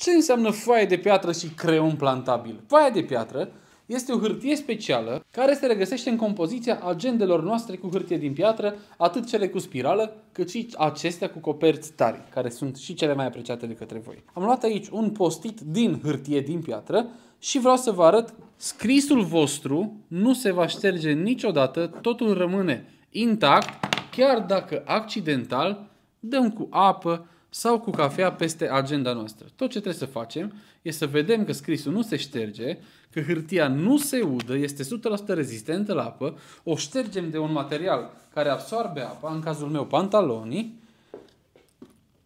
Ce înseamnă foaie de piatră și creion plantabil? Foaia de piatră este o hârtie specială care se regăsește în compoziția agendelor noastre cu hârtie din piatră, atât cele cu spirală, cât și acestea cu coperți tari, care sunt și cele mai apreciate de către voi. Am luat aici un postit din hârtie din piatră și vreau să vă arăt scrisul vostru nu se va șterge niciodată, totul rămâne intact, chiar dacă accidental dăm cu apă sau cu cafea peste agenda noastră. Tot ce trebuie să facem este să vedem că scrisul nu se șterge, că hârtia nu se udă, este 100% rezistentă la apă, o ștergem de un material care absorbe apa, în cazul meu pantalonii,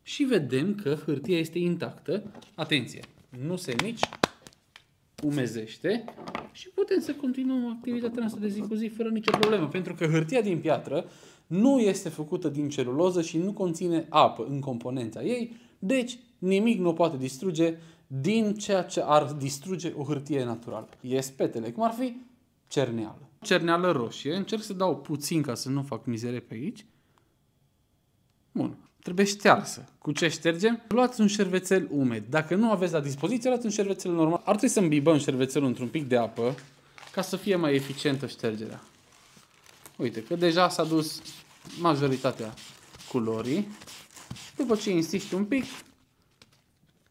și vedem că hârtia este intactă. Atenție, nu se nici umezește și putem să continuăm activitatea noastră de zi cu zi fără nicio problemă, pentru că hârtia din piatră nu este făcută din celuloză și nu conține apă în componența ei, deci nimic nu poate distruge din ceea ce ar distruge o hârtie naturală. E spetele, cum ar fi cerneală. Cerneală roșie, încerc să dau puțin ca să nu fac mizerie pe aici. Bun, trebuie ștearsă. Cu ce ștergem? Luați un șervețel umed. Dacă nu aveți la dispoziție, luați un șervețel normal. Ar trebui să îmbibăm șervețelul într-un pic de apă ca să fie mai eficientă ștergerea. Uite că deja s-a dus majoritatea culorii. După ce insisti un pic,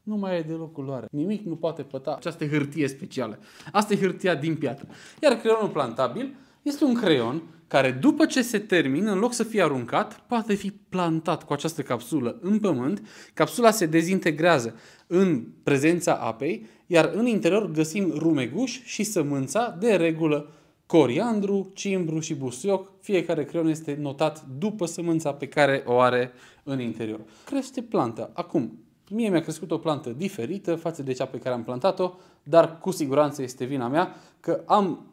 nu mai e deloc culoare. Nimic nu poate păta această hârtie specială. Asta e hârtia din piatră. Iar creionul plantabil este un creion care după ce se termină, în loc să fie aruncat, poate fi plantat cu această capsulă în pământ. Capsula se dezintegrează în prezența apei, iar în interior găsim rumeguș și sămânța de regulă coriandru, cimbru și busuioc. Fiecare creion este notat după sămânța pe care o are în interior. Crește planta. Acum, mie mi-a crescut o plantă diferită față de cea pe care am plantat-o, dar cu siguranță este vina mea că am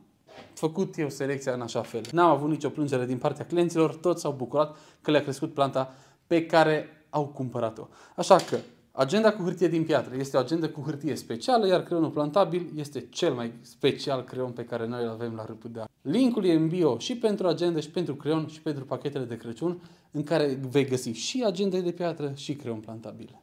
făcut eu selecția în așa fel. N-am avut nicio plângere din partea clienților, toți s-au bucurat că le-a crescut planta pe care au cumpărat-o. Așa că Agenda cu hârtie din piatră este o agenda cu hârtie specială, iar creionul plantabil este cel mai special creion pe care noi îl avem la RPDA. Linkul e în bio și pentru agenda și pentru creion și pentru pachetele de Crăciun, în care vei găsi și agenda de piatră și creion plantabil.